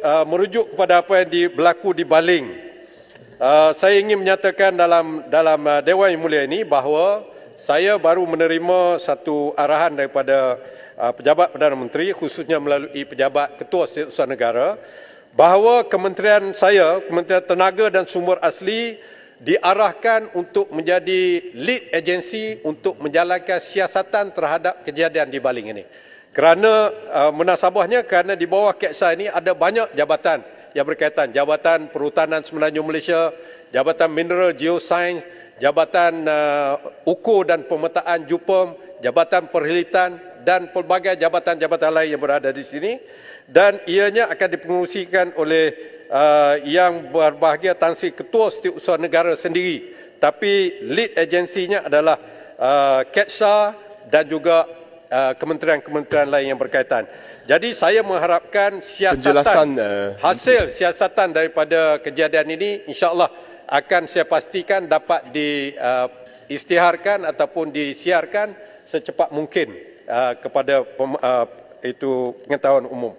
uh, merujuk kepada apa yang di, berlaku di Baling, uh, saya ingin menyatakan dalam dalam uh, Dewan Yang Mulia ini bahawa saya baru menerima satu arahan daripada uh, pejabat Perdana Menteri khususnya melalui pejabat Ketua Setiausaha Negara bahawa kementerian saya, Kementerian Tenaga dan Sumber Asli diarahkan untuk menjadi lead agensi untuk menjalankan siasatan terhadap kejadian di Baling ini. Kerana uh, munasabahnya kerana di bawah KEXA ini ada banyak jabatan yang berkaitan. Jabatan Perhutanan Semenanjung Malaysia, Jabatan Mineral Geoscience, Jabatan uh, Ukur dan Pemetaan Jupom, Jabatan Perhilitan dan pelbagai jabatan-jabatan lain yang berada di sini. Dan ianya akan dipengurusikan oleh uh, yang berbahagia Tan Sri Ketua Setiausaha Negara sendiri. Tapi lead agensinya adalah uh, KEXA dan juga kementerian-kementerian lain yang berkaitan. Jadi saya mengharapkan siasatan uh, hasil siasatan daripada kejadian ini insya-Allah akan saya pastikan dapat diisytiharkan uh, ataupun disiarkan secepat mungkin uh, kepada pem, uh, itu pengetahuan umum.